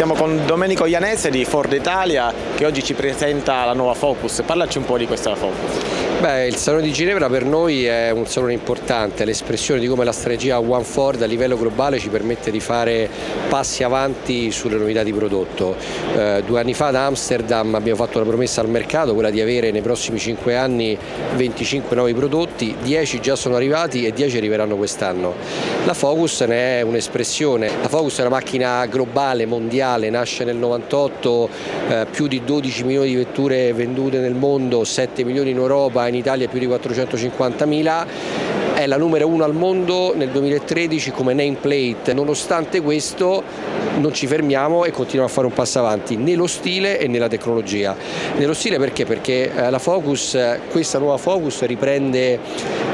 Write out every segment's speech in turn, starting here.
Siamo con Domenico Ianese di Ford Italia che oggi ci presenta la nuova Focus. Parlaci un po' di questa Focus. Beh, il Salone di Ginevra per noi è un salone importante, l'espressione di come la strategia One Ford a livello globale ci permette di fare passi avanti sulle novità di prodotto. Eh, due anni fa ad Amsterdam abbiamo fatto una promessa al mercato, quella di avere nei prossimi 5 anni 25 nuovi prodotti, 10 già sono arrivati e 10 arriveranno quest'anno. La Focus ne è un'espressione, la Focus è una macchina globale, mondiale, nasce nel 98, eh, più di 12 milioni di vetture vendute nel mondo, 7 milioni in Europa, in Italia più di 450 mila è la numero uno al mondo nel 2013 come nameplate, nonostante questo non ci fermiamo e continuiamo a fare un passo avanti nello stile e nella tecnologia. Nello stile perché? Perché eh, la Focus, questa nuova Focus riprende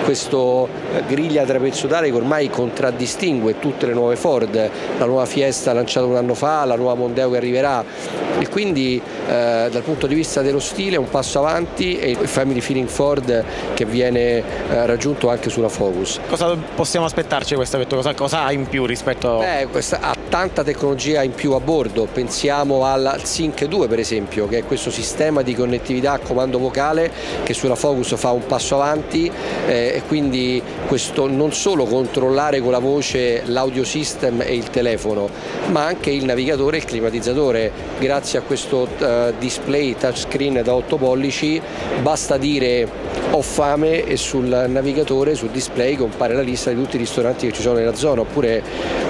questo eh, griglia trapezoidale che ormai contraddistingue tutte le nuove Ford, la nuova Fiesta lanciata un anno fa, la nuova Mondeo che arriverà e quindi eh, dal punto di vista dello stile un passo avanti e il Family Feeling Ford che viene eh, raggiunto anche sulla Focus. Cosa possiamo aspettarci questa vettura? Cosa, cosa, ha in più rispetto a... Eh, questa ha tanta tecnologia in più a bordo, pensiamo al Sync 2 per esempio, che è questo sistema di connettività a comando vocale che sulla Focus fa un passo avanti eh, e quindi questo non solo controllare con la voce l'audio system e il telefono, ma anche il navigatore e il climatizzatore. Grazie a questo uh, display touchscreen da 8 pollici basta dire ho fame e sul navigatore, sul display compare la lista di tutti i ristoranti che ci sono nella zona, oppure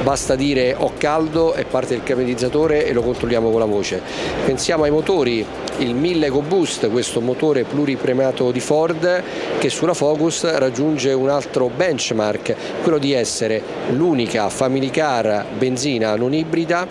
basta dire ho caldo e parte il climatizzatore e lo controlliamo con la voce. Pensiamo ai motori, il 1000 EcoBoost, questo motore pluripremato di Ford che sulla Focus raggiunge un altro benchmark, quello di essere l'unica family car benzina non ibrida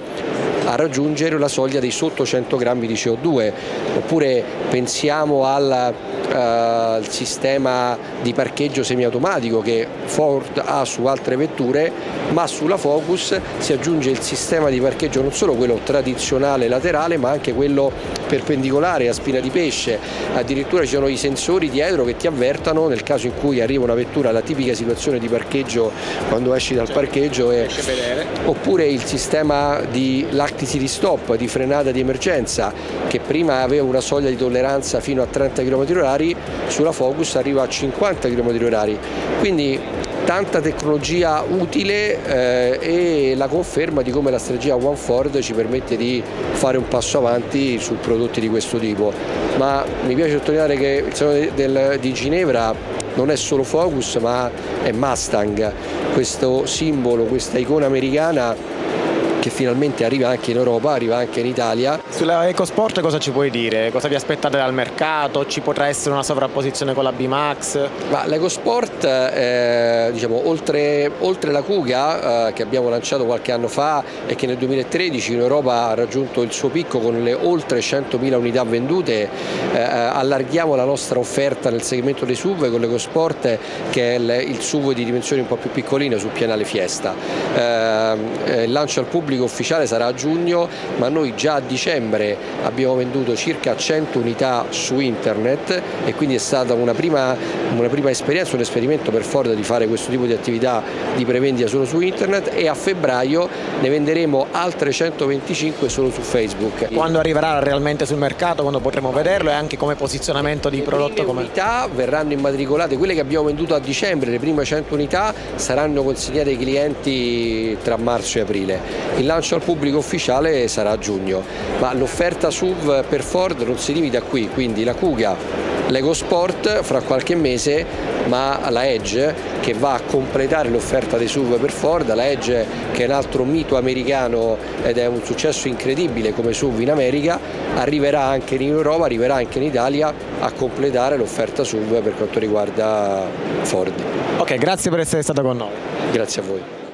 a raggiungere la soglia dei sotto 100 grammi di CO2 oppure pensiamo al eh, sistema di parcheggio semiautomatico che Ford ha su altre vetture ma sulla Focus si aggiunge il sistema di parcheggio non solo quello tradizionale laterale ma anche quello perpendicolare a spina di pesce addirittura ci sono i sensori dietro che ti avvertano nel caso in cui arriva una vettura la tipica situazione di parcheggio quando esci dal certo. parcheggio e, oppure il sistema di l'active stop di frenata di emergenza che prima aveva una soglia di tolleranza fino a 30 km/h sulla Focus arriva a 50 km/h. Quindi tanta tecnologia utile eh, e la conferma di come la strategia One Ford ci permette di fare un passo avanti su prodotti di questo tipo. Ma mi piace sottolineare che il salone del, di Ginevra non è solo Focus ma è Mustang, questo simbolo, questa icona americana che finalmente arriva anche in Europa, arriva anche in Italia. Sulla EcoSport cosa ci puoi dire? Cosa vi aspettate dal mercato? Ci potrà essere una sovrapposizione con la B-Max? L'EcoSport, eh, diciamo, oltre, oltre, la Kuga eh, che abbiamo lanciato qualche anno fa e che nel 2013 in Europa ha raggiunto il suo picco con le oltre 100.000 unità vendute, eh, allarghiamo la nostra offerta nel segmento dei SUV con l'EcoSport che è il, il, SUV di dimensioni un po' più piccoline sul pianale Fiesta. Eh, eh, il lancio al pubblico pubblico ufficiale sarà a giugno, ma noi già a dicembre abbiamo venduto circa 100 unità su internet e quindi è stata una prima, una prima esperienza, un esperimento per Ford di fare questo tipo di attività di prevendita solo su internet e a febbraio ne venderemo altre 125 solo su Facebook. Quando arriverà realmente sul mercato, quando potremo vederlo e anche come posizionamento di le prodotto? Le unità verranno immatricolate, quelle che abbiamo venduto a dicembre, le prime 100 unità saranno consegnate ai clienti tra marzo e aprile. Il lancio al pubblico ufficiale sarà a giugno, ma l'offerta SUV per Ford non si limita qui, quindi la Kuga, l'Ego Sport fra qualche mese, ma la Edge che va a completare l'offerta dei SUV per Ford, la Edge che è un altro mito americano ed è un successo incredibile come SUV in America, arriverà anche in Europa, arriverà anche in Italia a completare l'offerta SUV per quanto riguarda Ford. Ok, grazie per essere stato con noi. Grazie a voi.